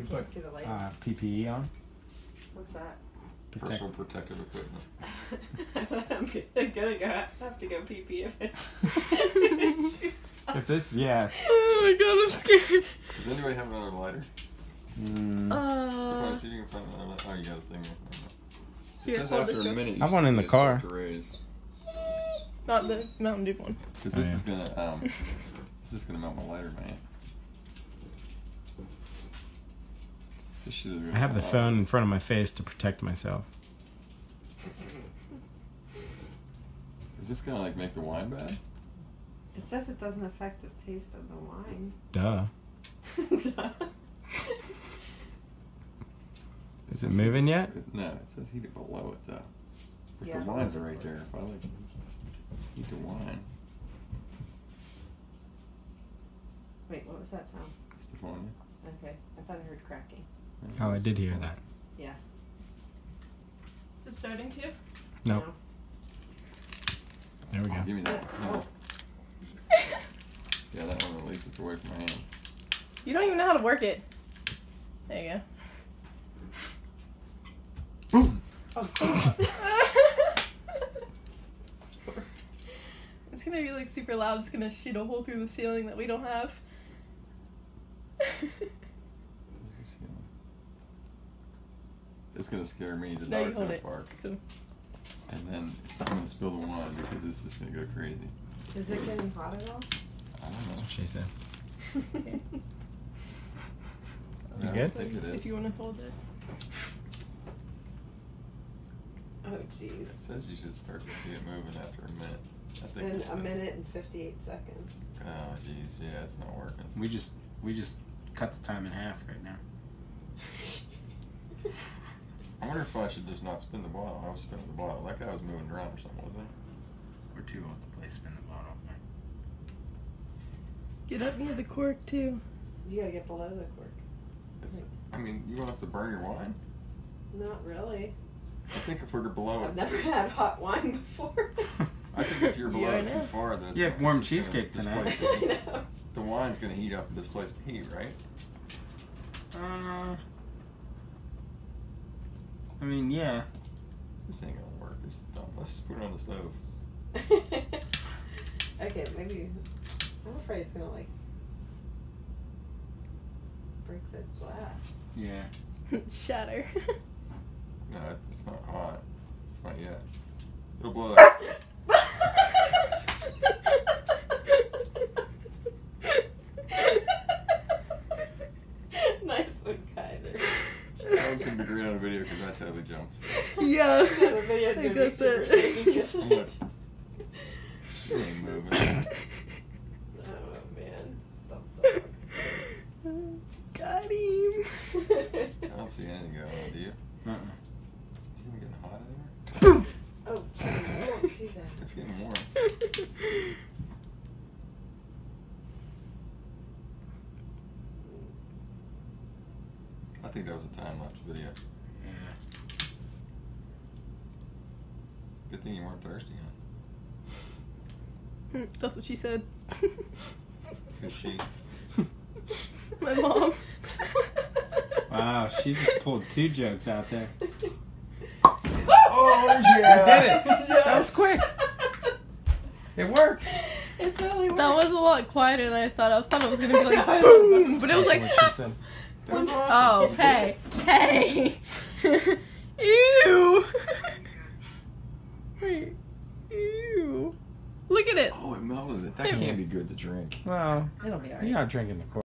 You can't put see the light. uh, PPE on. What's that? Protect- Personal protective equipment. I'm g- I'm gonna go have to go pee pee if it, if shoots up. If this, yeah. Oh my god, I'm scared. Does anybody have another lighter? Mm, Stefan, Uh, see if you can find another. Oh, you got a thing there. It Here, says after a minute. I want in the car. start to raise. not the Mountain Dew one. Because Oh, this yeah. is gonna um, this is gonna melt my lighter, man. This shit is really I have the phone in front of my face to protect myself. Is this gonna like make the wine bad? It says it doesn't affect the taste of the wine. Duh. Duh. Is it moving yet? No, it says heat it below it though. But Yeah. the wines are right there. If I like heat the wine, Wait, what was that sound? It's the Stefania. Okay, I thought I heard cracking. Oh, I did hear that. Yeah. Is it starting to. Nope. There we Oh, go. give me that. Oh. No. Yeah, that one at least it's away from my hand. You don't even know how to work it. There you Boom. Oh, go. it's gonna be like super loud. It's gonna shoot a hole through the ceiling that we don't have. Where's the ceiling? It's gonna scare me. The No, you dog's gonna it. bark, So- and then I'm gonna spill the wine because it's just gonna go crazy. Is it getting hot at all? I don't know. She said. Okay. You I good? think it is. If you want to hold it. Oh, jeez. It says you should start to see it moving after a minute. It's think been it's a minute and 58 seconds. Oh, jeez, yeah, it's not working. We just we just cut the time in half right now. I wonder if I should just not spin the bottle. I was spinning the bottle. That guy was moving around or something, wasn't he? We're too old to play spin the bottle. Get up near the cork too. You gotta get below the cork. It's, I mean, you want us to burn your wine? Not really. I think if we're below I've it, never had hot wine before. I think if you're below I it too far, then it's Yeah, it's warm just cheesecake tonight. displace I The, know. the wine's gonna heat up and displace the heat, right? Uh, I mean, yeah. This ain't gonna work. This is dumb. Let's just put it on the stove. okay, maybe. I'm afraid it's gonna like break the glass. Yeah. Shatter. No, it's not hot. Not yet. It'll blow that. That was gonna be great on video because I totally jumped. yeah. Yeah, the video's I gonna be got super that. shaky 'cause I'm She ain't moving. Oh man, dumb Got him. I don't see anything going on, do you? Uh-uh. Is it even getting hot anymore? oh jeez, don't do that. It's getting warm. I think that was a time lapse video. Yeah. Good thing you weren't thirsty, huh? Hmm, that's what she said. Good sheets. My mom. Wow, she just pulled two jokes out there. Oh yeah! I did it. That was quick. It works. It totally worked. That was a lot quieter than I thought. I was thought it was gonna be like boom, but it was like. That's what she said. That was awesome. Oh, hey, hey, ew, Wait, ew. Look at it. Oh, it melted it. That can't be good to drink. Well, It'll be alright. you're not drinking the cork.